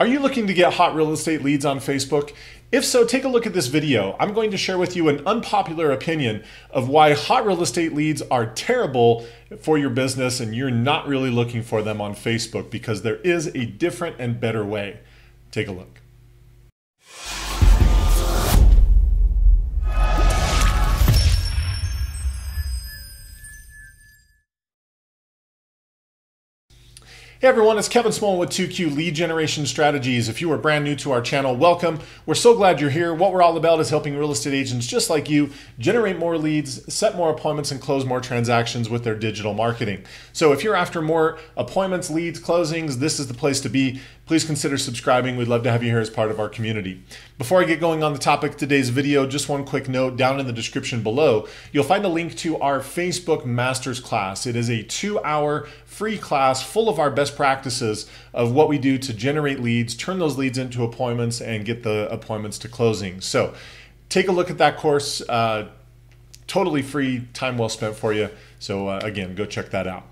Are you looking to get hot real estate leads on Facebook? If so, take a look at this video. I'm going to share with you an unpopular opinion of why hot real estate leads are terrible for your business and you're not really looking for them on Facebook because there is a different and better way. Take a look. Hey everyone, it's Kevin Smullin with 2Q Lead Generation Strategies. If you are brand new to our channel, welcome. We're so glad you're here. What we're all about is helping real estate agents just like you generate more leads, set more appointments, and close more transactions with their digital marketing. So if you're after more appointments, leads, closings, this is the place to be please consider subscribing. We'd love to have you here as part of our community. Before I get going on the topic of today's video, just one quick note down in the description below, you'll find a link to our Facebook Masters class. It is a two hour free class full of our best practices of what we do to generate leads, turn those leads into appointments, and get the appointments to closing. So take a look at that course. Uh, totally free, time well spent for you. So uh, again, go check that out.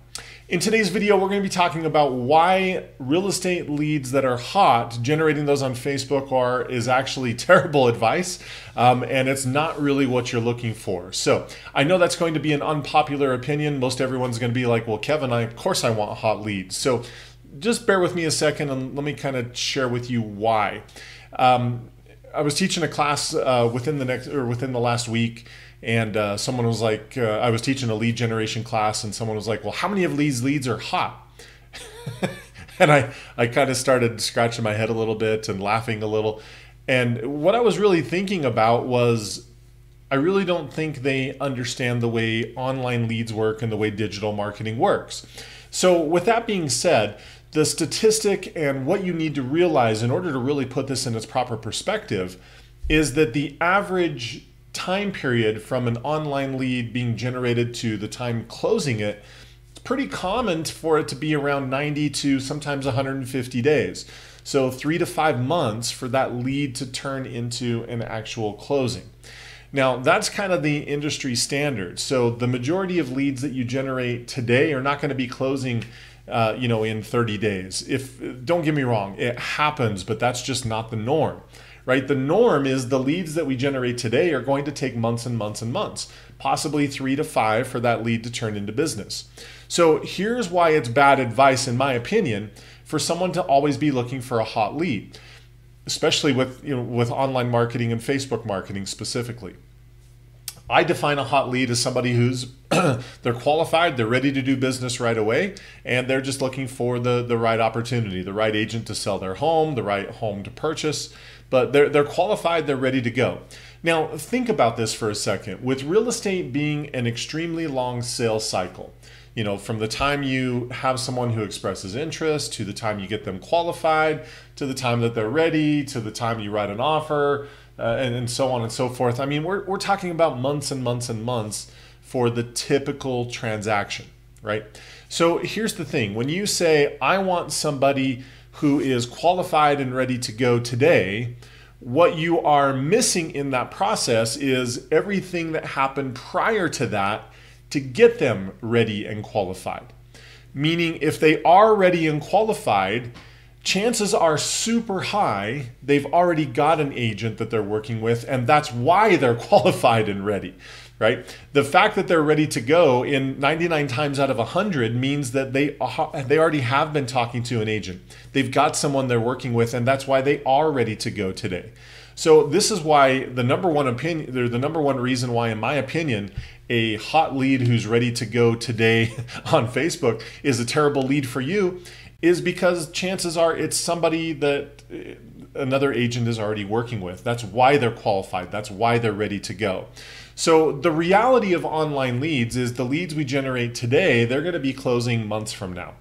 In today's video, we're going to be talking about why real estate leads that are hot, generating those on Facebook, are is actually terrible advice, um, and it's not really what you're looking for. So I know that's going to be an unpopular opinion. Most everyone's going to be like, "Well, Kevin, I of course I want hot leads." So just bear with me a second and let me kind of share with you why. Um, I was teaching a class uh, within the next or within the last week and uh, someone was like, uh, I was teaching a lead generation class, and someone was like, "Well, how many of these leads are hot?" and I, I kind of started scratching my head a little bit and laughing a little. And what I was really thinking about was, I really don't think they understand the way online leads work and the way digital marketing works. So, with that being said, the statistic and what you need to realize in order to really put this in its proper perspective is that the average time period from an online lead being generated to the time closing it, it's pretty common for it to be around 90 to sometimes 150 days. So, three to five months for that lead to turn into an actual closing. Now, that's kind of the industry standard. So, the majority of leads that you generate today are not going to be closing. Uh, you know, in 30 days. If don't get me wrong, it happens, but that's just not the norm right? The norm is the leads that we generate today are going to take months and months and months, possibly three to five for that lead to turn into business. So here's why it's bad advice, in my opinion, for someone to always be looking for a hot lead, especially with you know with online marketing and Facebook marketing specifically. I define a hot lead as somebody who's they're qualified, they're ready to do business right away, and they're just looking for the the right opportunity, the right agent to sell their home, the right home to purchase, but they're they're qualified, they're ready to go. Now, think about this for a second. With real estate being an extremely long sales cycle, you know, from the time you have someone who expresses interest to the time you get them qualified, to the time that they're ready, to the time you write an offer, uh, and, and so on and so forth. I mean, we're, we're talking about months and months and months for the typical transaction, right? So here's the thing when you say, I want somebody who is qualified and ready to go today, what you are missing in that process is everything that happened prior to that to get them ready and qualified. Meaning, if they are ready and qualified, chances are super high they've already got an agent that they're working with, and that's why they're qualified and ready, right? The fact that they're ready to go in 99 times out of 100 means that they they already have been talking to an agent. They've got someone they're working with, and that's why they are ready to go today. So this is why the number one opinion, the number one reason why, in my opinion, a hot lead who's ready to go today on Facebook is a terrible lead for you is because chances are it's somebody that uh, another agent is already working with. That's why they're qualified. That's why they're ready to go. So the reality of online leads is the leads we generate today, they're going to be closing months from now.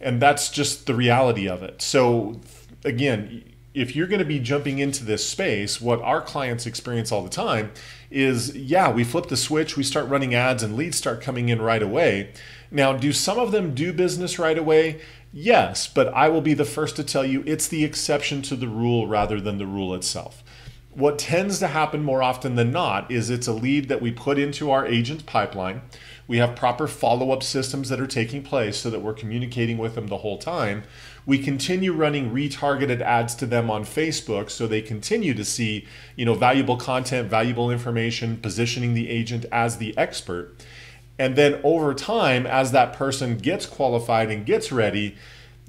And that's just the reality of it. So again, if you're going to be jumping into this space, what our clients experience all the time is yeah, we flip the switch, we start running ads, and leads start coming in right away. Now, do some of them do business right away? Yes, but I will be the first to tell you it's the exception to the rule rather than the rule itself. What tends to happen more often than not is it's a lead that we put into our agent pipeline. we have proper follow up systems that are taking place so that we're communicating with them the whole time. We continue running retargeted ads to them on Facebook so they continue to see, you know, valuable content, valuable information, positioning the agent as the expert. And then over time, as that person gets qualified and gets ready,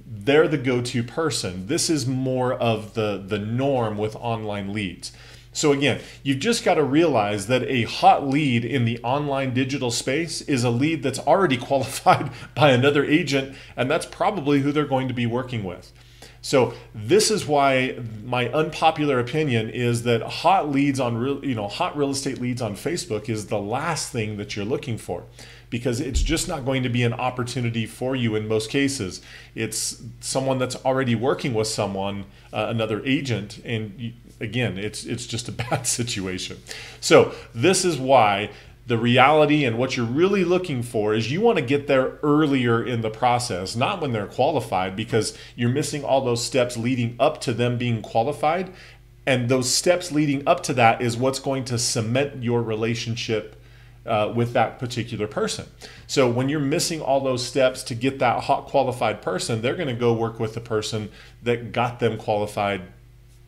they're the go-to person. This is more of the, the norm with online leads. So again, you've just got to realize that a hot lead in the online digital space is a lead that's already qualified by another agent, and that's probably who they're going to be working with. So this is why my unpopular opinion is that hot leads on real, you know, hot real estate leads on Facebook is the last thing that you're looking for because it's just not going to be an opportunity for you in most cases. It's someone that's already working with someone, uh, another agent, and you, again, it's it's just a bad situation. So this is why the reality and what you're really looking for is you want to get there earlier in the process, not when they're qualified, because you're missing all those steps leading up to them being qualified. And those steps leading up to that is what's going to cement your relationship uh, with that particular person. So when you're missing all those steps to get that hot qualified person, they're going to go work with the person that got them qualified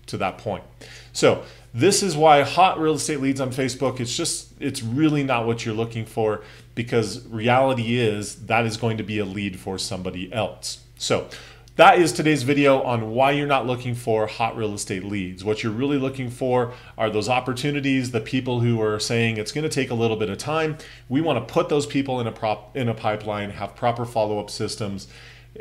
to that point. So this is why hot real estate leads on Facebook, it's just, it's really not what you're looking for because reality is that is going to be a lead for somebody else. So that is today's video on why you're not looking for hot real estate leads. What you're really looking for are those opportunities, the people who are saying it's going to take a little bit of time. We want to put those people in a prop in a pipeline, have proper follow-up systems,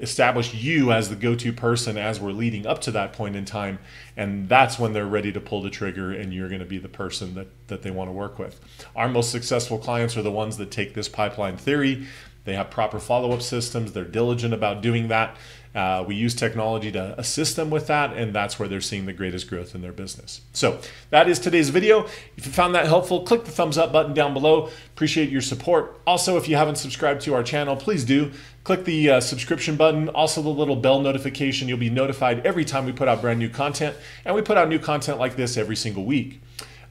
establish you as the go-to person as we're leading up to that point in time and that's when they're ready to pull the trigger and you're going to be the person that, that they want to work with. Our most successful clients are the ones that take this pipeline theory they have proper follow-up systems they're diligent about doing that uh, we use technology to assist them with that, and that's where they're seeing the greatest growth in their business. So that is today's video. If you found that helpful, click the thumbs up button down below. Appreciate your support. Also, if you haven't subscribed to our channel, please do. Click the uh, subscription button, also the little bell notification. You'll be notified every time we put out brand new content, and we put out new content like this every single week.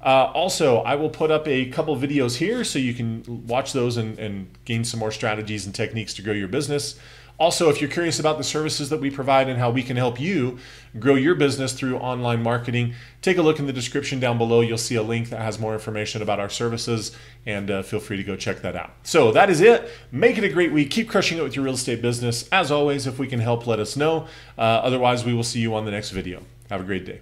Uh, also, I will put up a couple videos here so you can watch those and, and gain some more strategies and techniques to grow your business. Also, if you're curious about the services that we provide and how we can help you grow your business through online marketing, take a look in the description down below. You'll see a link that has more information about our services, and uh, feel free to go check that out. So, that is it. Make it a great week. Keep crushing it with your real estate business. As always, if we can help, let us know. Uh, otherwise, we will see you on the next video. Have a great day.